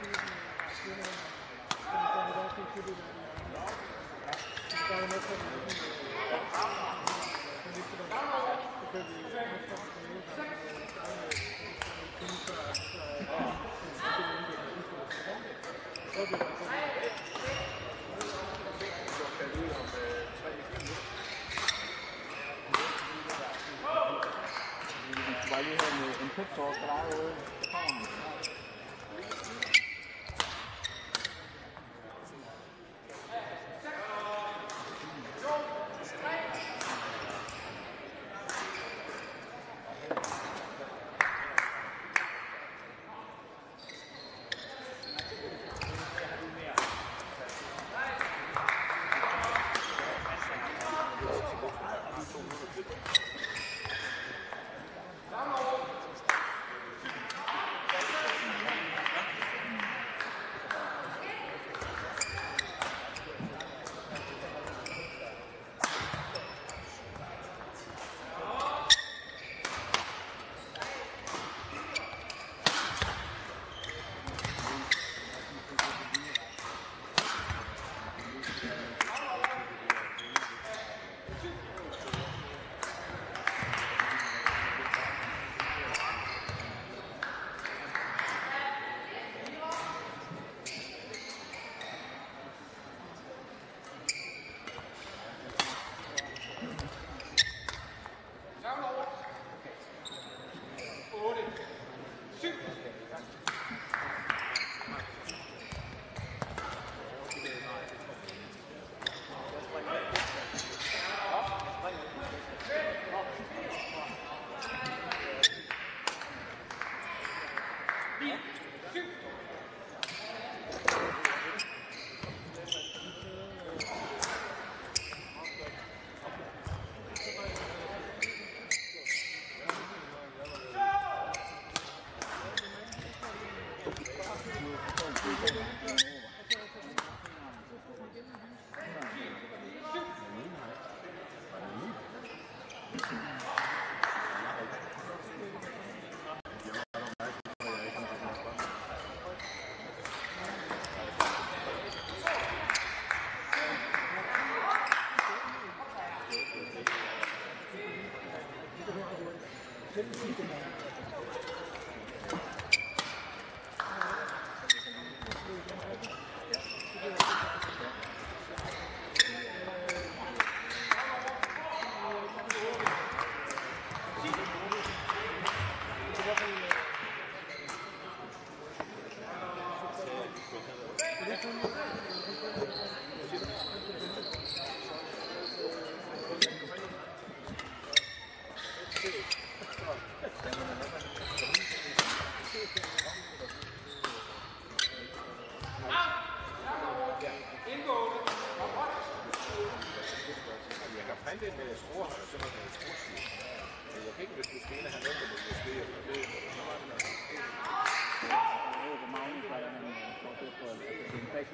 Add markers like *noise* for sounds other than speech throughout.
Bare lige have en, en pep talk, der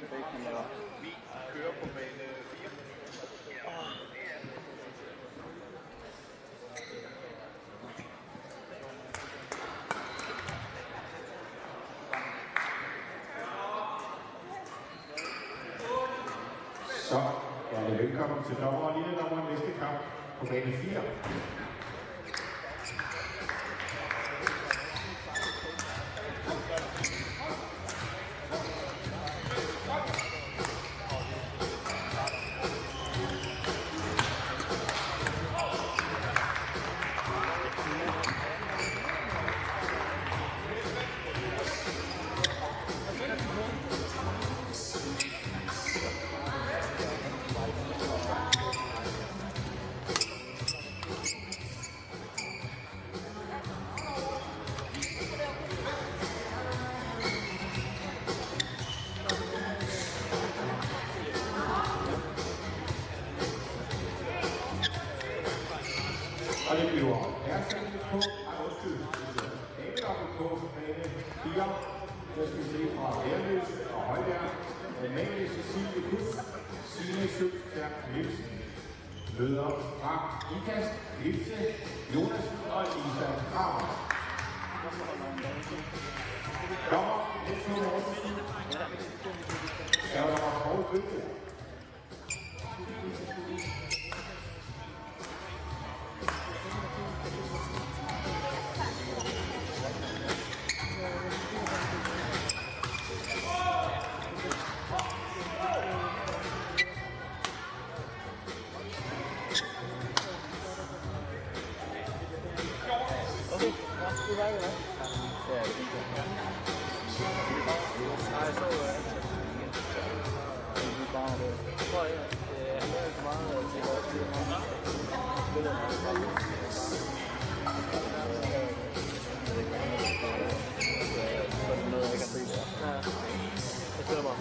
det og... Vi kører på bane 4. Så er det velkommen til dommer og lille dommer næste kamp på bane 4. Og det bliver herrestandet på, ej undskyld, damedobbelt på bane 4. Der skal vi se fra Værløs og Højbjerg. Amalie Cecilie Kus, Signe Søbstærk Nielsen. Møder fra Ikast, Lise, Jonas og Lisa Kramer. Dommer, Niels Nummer Mortensen. Er der var Poul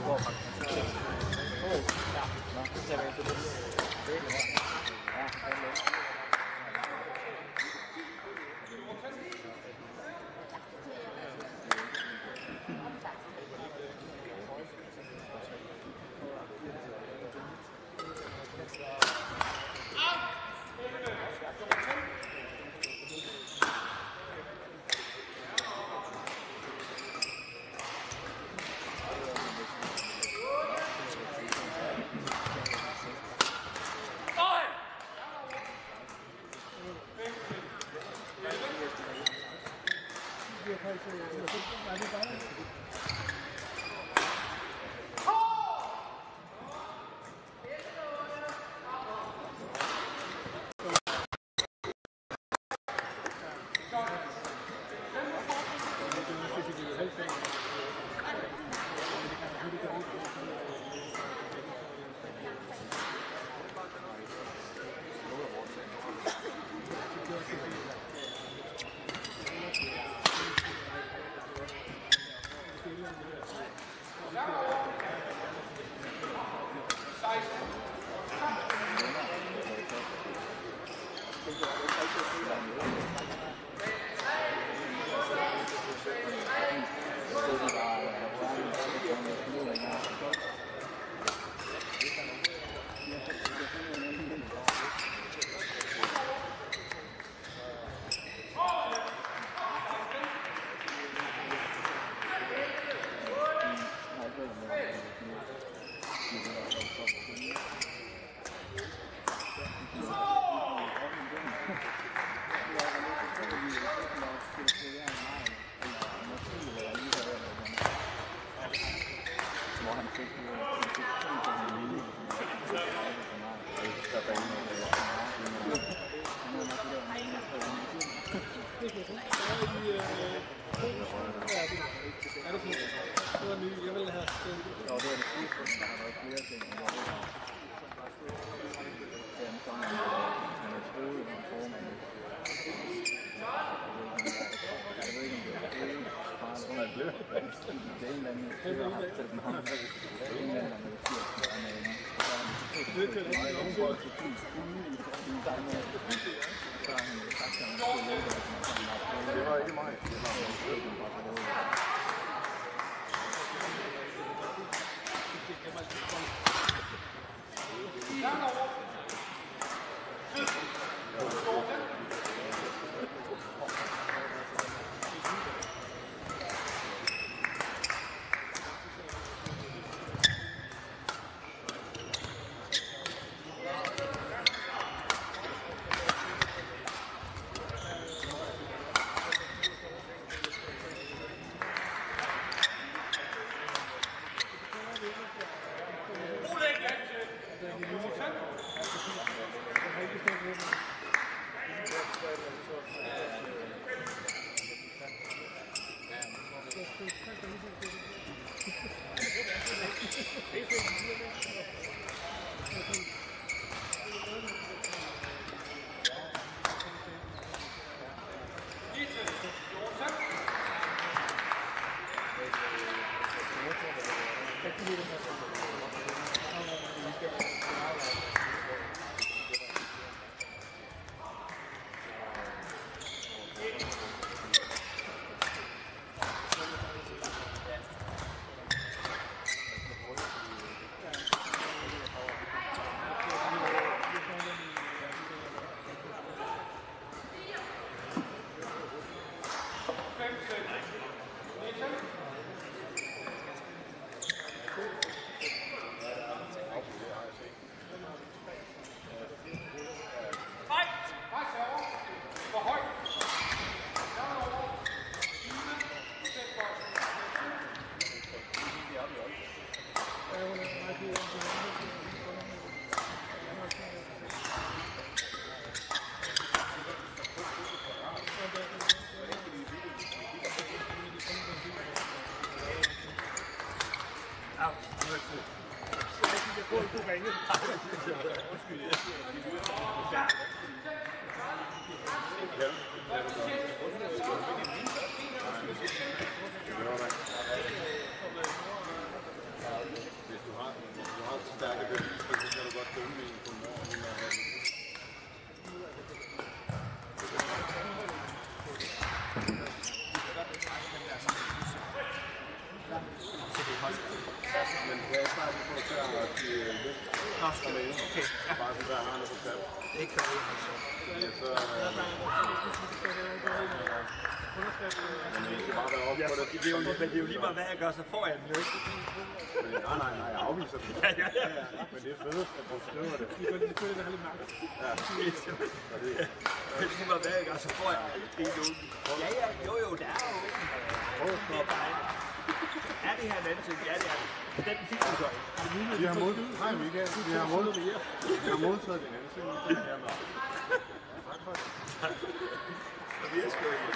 Jeg spiller bare for 그래서 이제 谁说你们这边 Efter det. Ja, det er Hvis du har, hvis du har stærke så kan du godt dømme en på morgen, uden at have den. Men jeg er snart lige på at tage at de øh, lidt koster med ind. Okay, ja. Bare så der har noget på plads. Det er ikke så altså. Ja, så øh, men det skal bare være op Ja, på det. det er jo lige, men det er jo lige meget, hvad jeg gør, så får jeg den jo ikke. Men, nej, nej, nej, jeg afviser det. *laughs* Ja, ja, ja. Men det er fedest, at du skriver det. *laughs* Det er lige meget, hvad jeg gør, så får jeg aldrig nogen. Ja, ja, jo, jo, der er jo ikke. Prøv at Det er dejligt. Er det her en anden ting? Ja, det er det. Den fik du så ikke. Vi har modtaget, hej Michael, vi har modtaget, *laughs* vi har modtaget din ansøgning. Jamen, Og vi er sgu ikke.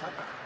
Tapa.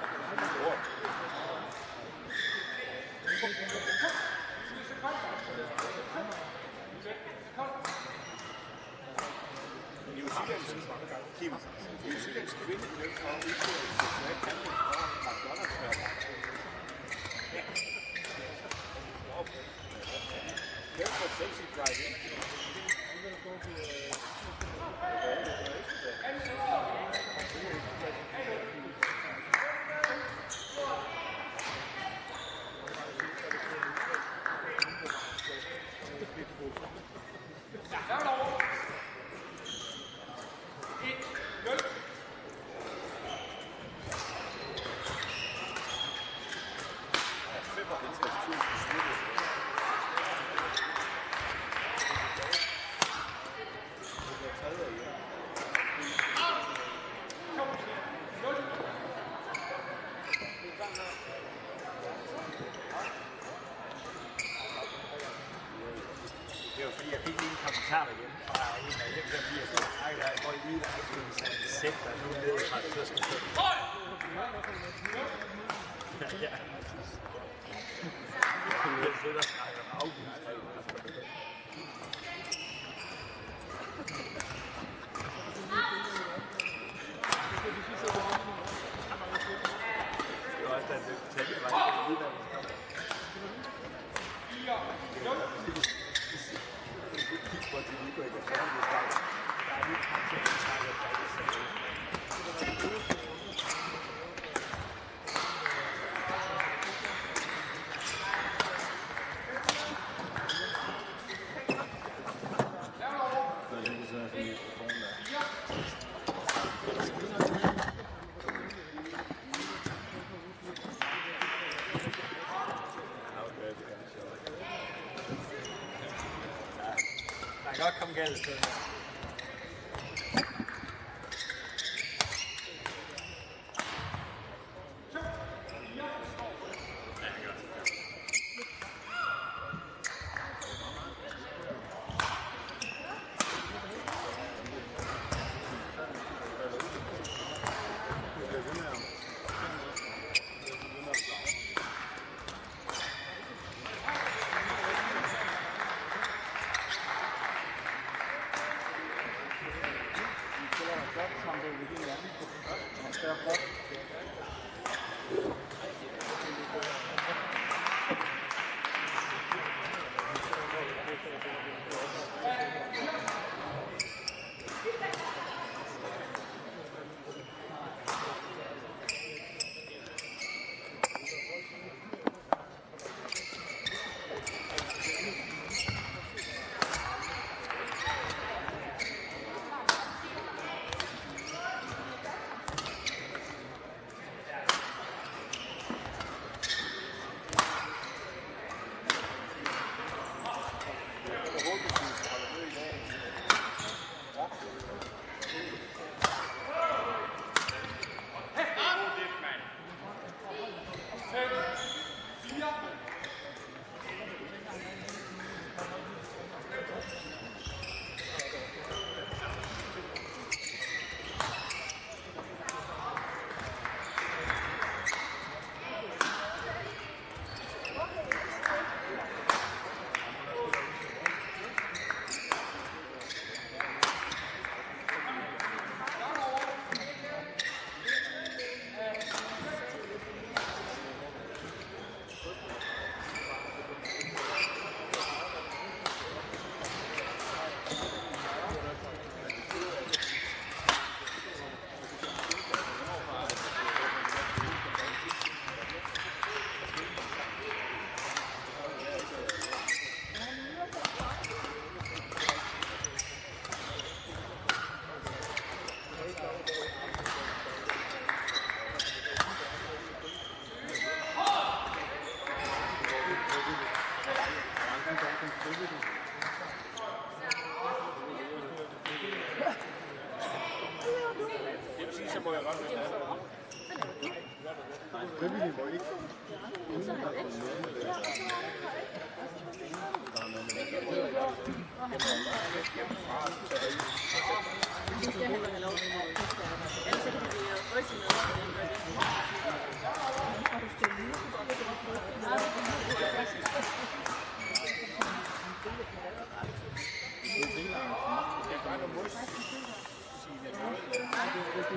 Hvor de lige går i gang med det. Der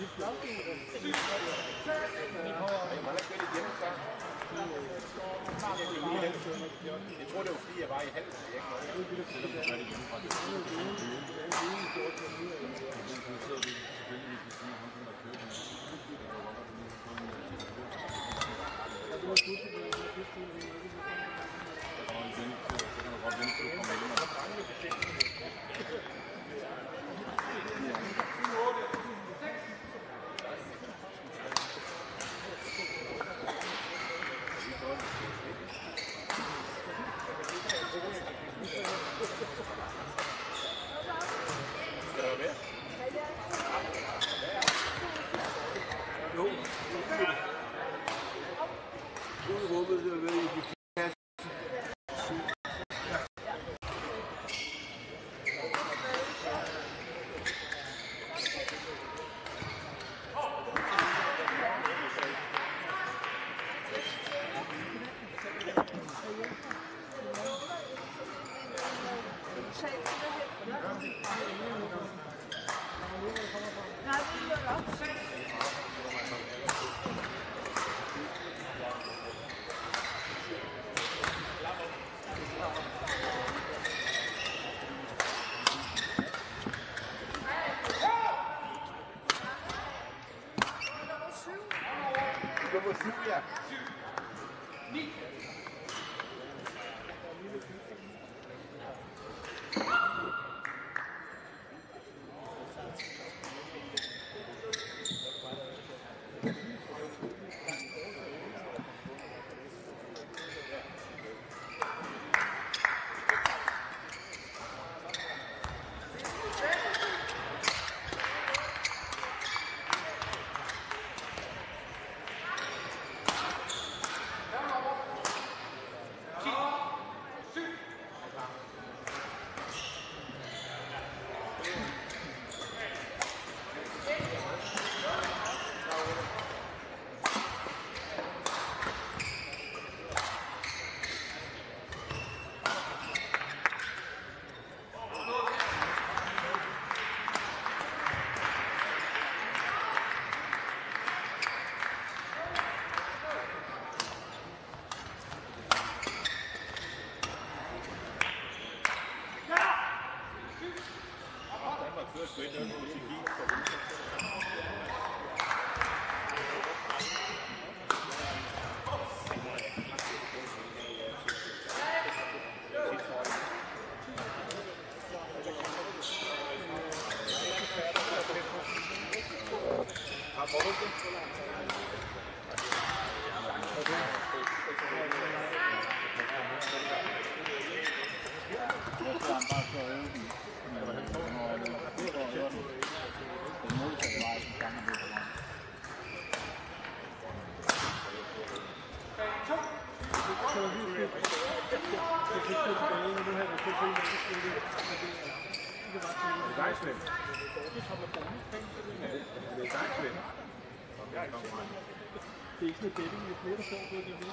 Jeg tror, det var fordi, jeg var i halv. Skal Har Borg det? Det er dig, Svend. Det er dig, Svend. Jeg er ikke så meget. Det er ikke sådan et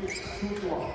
biggest shooter